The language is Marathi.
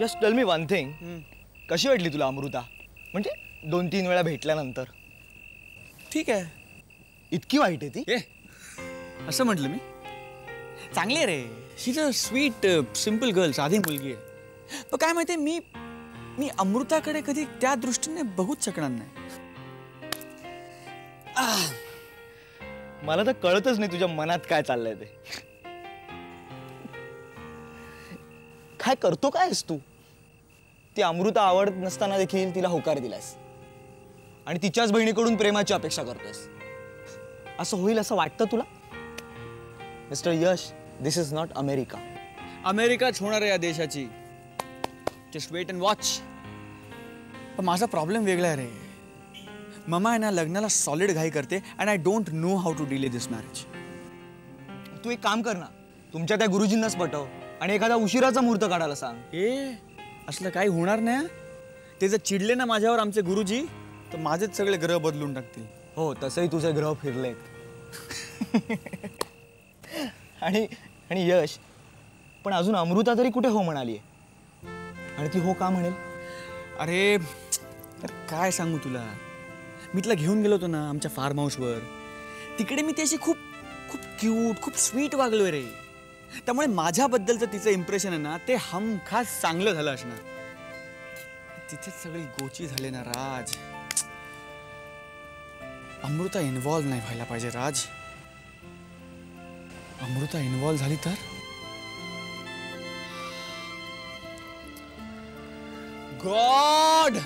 Just tell me one thing कशी वाटली तुला अमृता? म्हणजे दोन तीन वेळा भेटल्यानंतर? ठीक आहे. इतकी वाईट आहे ती? ए असं म्हटलं मी. चांगली आहे रे. She's a sweet simple girl साधी मुलगी आहे. पण काय माहिती मी मी अमृताकडे कधी त्या दृष्टीने बघूच शकणार नाही. मला तर कळतच नाही तुझ्या मनात काय चाललंय ते. काय करतो काय आहेस तू? ती अमृता आवडत नसताना देखील तिला होकार दिलास आणि तिच्याच बहिणीकडून प्रेमाची अपेक्षा करतोयस. असं होईल असं वाटतं तुला? Mister Yash this is not America अमेरिकाच होणार आहे या देशाची. जस्ट वेट अँड वॉच पण माझा प्रॉब्लेम वेगळा आहे रे. ममा आहे ना लग्नाला सॉलिड घाई करते and I don't know how to delay this marriage तू एक काम कर ना. तुमच्या त्या गुरुजींनाच पटव. आणि एखादा उशिराचा मुहूर्त काढायला सांग. ए असलं काही होणार नाही. ते जर चिडले ना माझ्यावर आमचे गुरुजी तर माझेच सगळे ग्रह बदलून टाकतील. हो तसंही तुझे ग्रह फिरलेत. आणि आणि यश पण अजून अमृता तरी कुठे हो म्हणाली आणि ती हो का म्हणेल? अरे काय सांगू तुला? मी तिला घेऊन गेलो होतो ना आमच्या फार्म हाऊसवर तिकडे मी त्याशी खूप खूप क्यूट खूप स्वीट वागलोय रे. त्यामुळे माझ्याबद्दलचं तिचं इम्प्रेशन आहे ना ते हमखास चांगलं झालं असणार. तिथेच सगळी गोची झाले ना राज. अमृता इन्व्हॉल्व नाही व्हायला पाहिजे राज. अमृता इन्व्हॉल्व झाली तर? गॉड